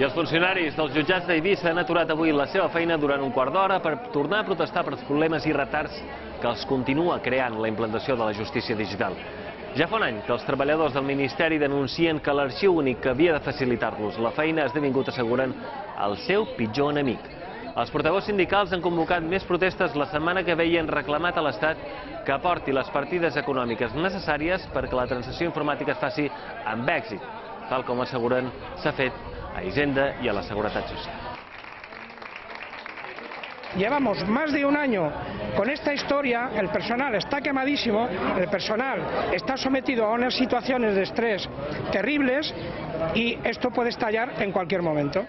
I els funcionaris dels jutjats d'Eivissa han aturat avui la seva feina durant un quart d'hora per tornar a protestar per els problemes i retards que els continua creant la implantació de la justícia digital. Ja fa un any que els treballadors del Ministeri denuncien que l'arxiu únic que havia de facilitar-los la feina ha esdevingut, asseguren, el seu pitjor enemic. Els portaveus sindicals han convocat més protestes la setmana que veien reclamat a l'Estat que aporti les partides econòmiques necessàries perquè la transició informàtica es faci amb èxit, tal com asseguren s'ha fet a Hisenda y a la Seguridad Social. Llevamos más de un año con esta historia, el personal está quemadísimo, el personal está sometido a unas situaciones de estrés terribles y esto puede estallar en cualquier momento.